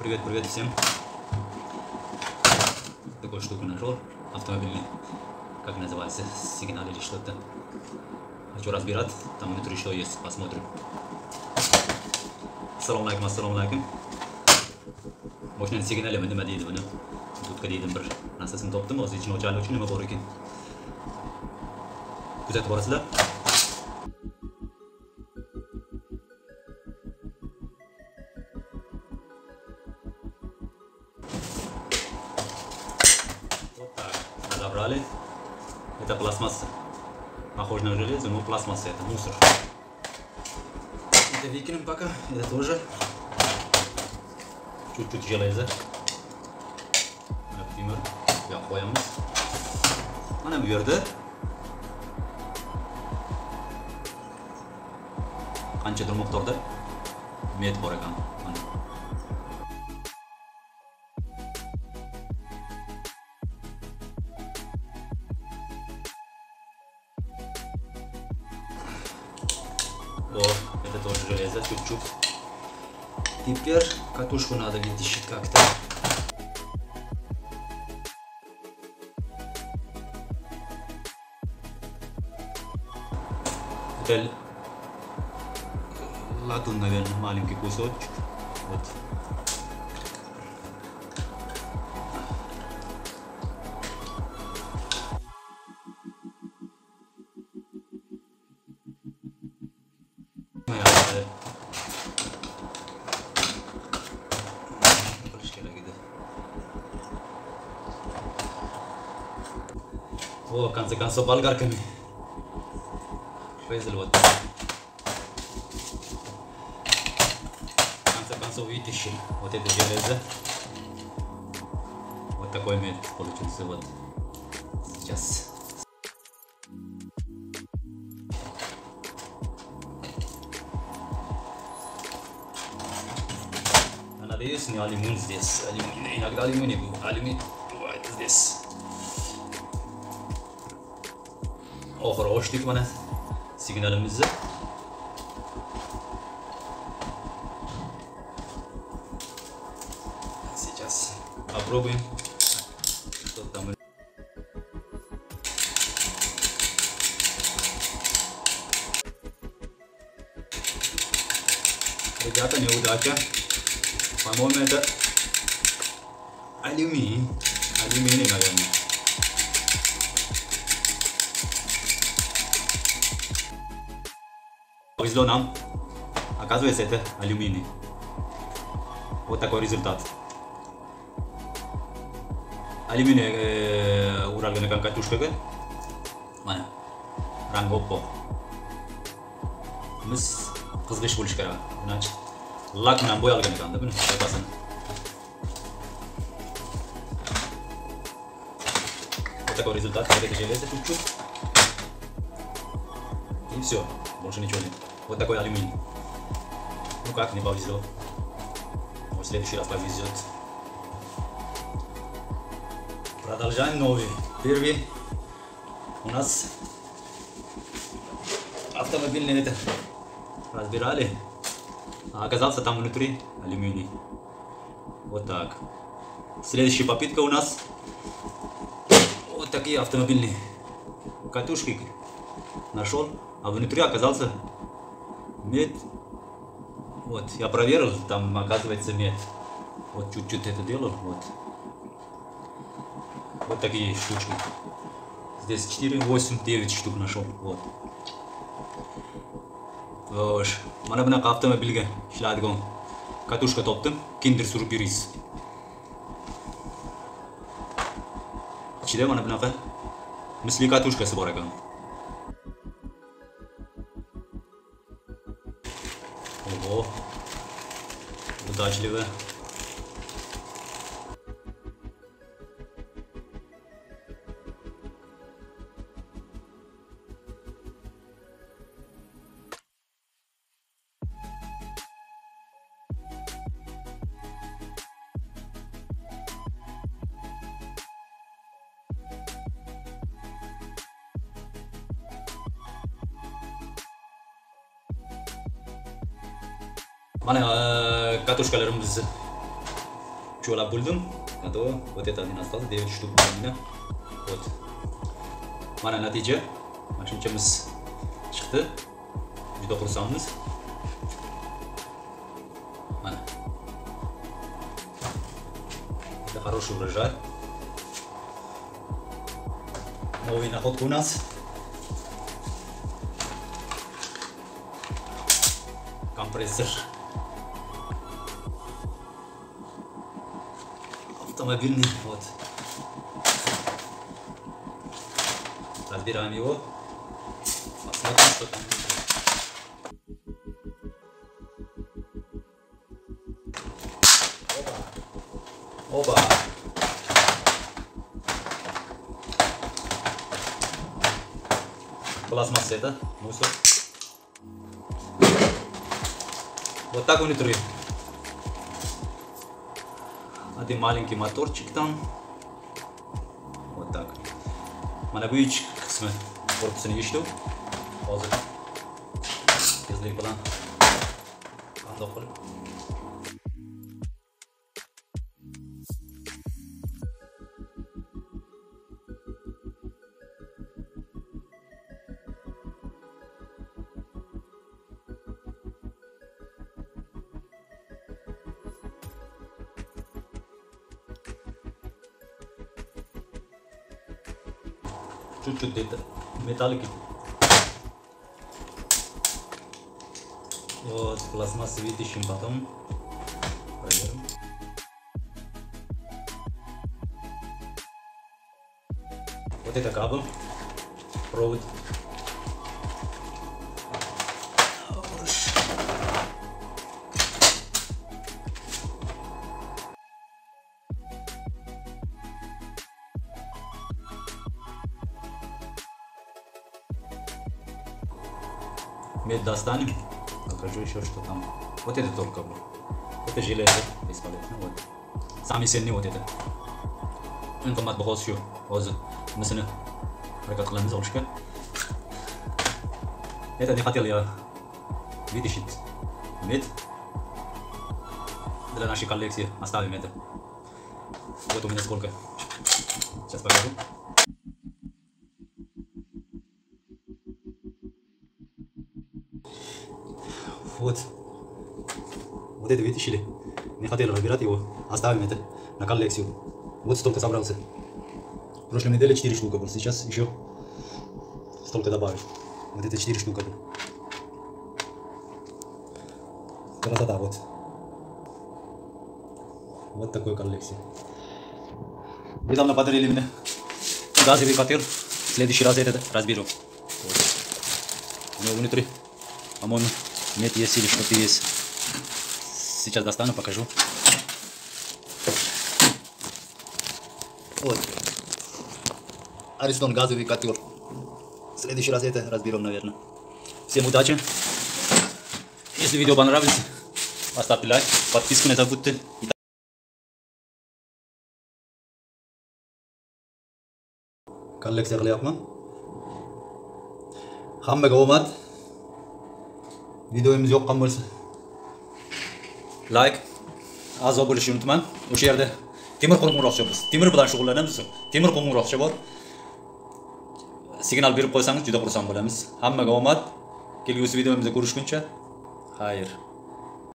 Привет, привет всем. Такую штуку нашел. Автомобильный. Как называется? Сигнал или что-то. Хочу разбирать. Там внутри что есть. Посмотрим. Assalomu alaykum, assalomu alaykum. Mashinaning signali nima deydi buni? Budka deydim bir narsasini topdim. Hozir ichini o'chiruvchi nima bor ekan? Kuzatib borasizlar. Разобрали. Это пластмасса. Похоже на железо, но пластмасса это мусор. Это выкинем пока. Это тоже. Чуть-чуть железо. Например, я qo'yamiz. Mana bu yerda qanchadir miqdorda met ekan. Вот, это тоже железо, чуть-чуть. Теперь катушку надо вытащить как-то. Это латун, наверное, маленький кусочек. Вот. Э, Bilish kerak edi. О, в конце концов, болгарками. Производство. В конце концов, вытащили вот это железо. Вот такой мед получился вот сейчас. А Надеюсь, не алюминий здесь. Алюминий. Иногда алюминий бывает. Алюминий бывает здесь. Oxiri ochdik mana signalimizni. Сейчас попробуем. Что там? Ребята, неудача. По-моему, это алюминий. Алюминий, наверное. Повезло нам. Оказывается, это алюминий. Вот такой результат. Алюминий ekan katushkaga. Mana. Rangi oppoq. Biz qizg'ish bo'lishi kerak. Buni lak bilan bo'yalgan ekanda buni tepasini. Вот такой результат. Это железо чуть-чуть. И все. Больше ничего нет. Вот такой алюминий. Ну как, не повезло. Вот в следующий раз повезет. Продолжаем новый. Первый у нас автомобильный это разбирали. А оказался там внутри алюминий. Вот так. Следующая попытка у нас вот такие автомобильные катушки нашел, а внутри оказался мед. Вот, я проверил, там оказывается мед. Вот чуть-чуть это делал, вот. Вот такие штучки. Здесь 4, 8, 9 штук нашел, вот. Xo'sh, mana bunaqa avtomobilga ishlaydigan katushka topdim. Kinder Surprise. Ichida mana bunaqa misli katushkasi bor ekan. Ого. удачливая mana katushkalarimizni cho'lab bo'ldim. Готово вот это один остался 9 штук у меня вот mana natija. Mana shunchamiz chiqdi. Juda xursandmiz. Mana. Это хороший урожай новый находка у нас компрессор автомобильный вот разбираем его. Посмотрим что там оба оба пластмасса это мусор вот так внутри один маленький моторчик там. Вот так. Mana bu ichki qismi korpusini yechdim hozir tezlik bilan qandoq qilib чуть-чуть металлики. Вот, пластмассы вытащим потом. Проверим. Вот это кабель, провод. Достанем. Покажу еще, что там. Вот это только был. Это железо бесполезно. Вот. Самый сильный вот это. qimmatbaho shu hozir bunisini harakat qilamiz olishga это не хотел я вытащить мед для нашей коллекции оставим это вот у меня сколько сейчас покажу Вот. Вот это вытащили. Не хотели разбирать его. Оставим это на коллекцию. Вот столько собрался. В прошлой неделе 4 штука был. Сейчас еще столько добавим. Вот это 4 штука. Красота вот. Вот такой коллекции. Недавно подарили мне газовый котел. В следующий раз этот разберу. Вот. У него внутри, по-моему, нет есть или что-то есть. Сейчас достану, покажу. Вот. Аристон газовый котел. В следующий раз это разберем, наверное. Всем удачи. Если видео понравилось, поставьте лайк, подписку не забудьте. kolleksiya qilyapman hammaga omad videomiz yoqqan bo'lsa. Layk a'zo bo'lishni unutmang. O'sha yerda temir qo'ng'iroqcha biz. Temir bilan shug'ullanamiz. Temir qo'ng'iroqcha bor. Signal berib qo'ysangiz juda xursand bo'lamiz. Hammaga omad. Kelgusi videomizda ko'rishguncha. Xayr.